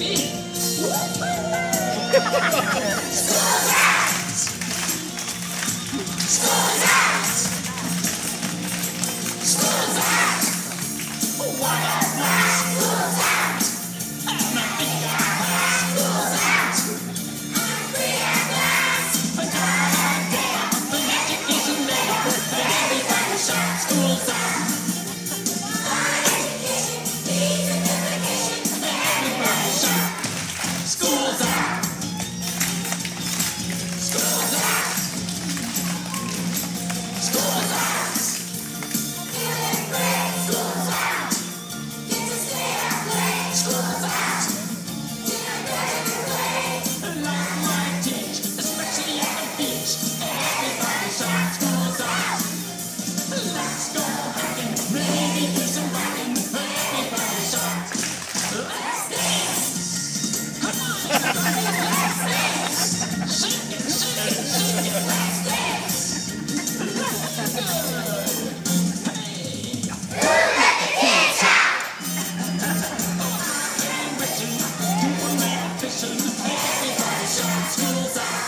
What Yes. Education, everybody shine. Schools out.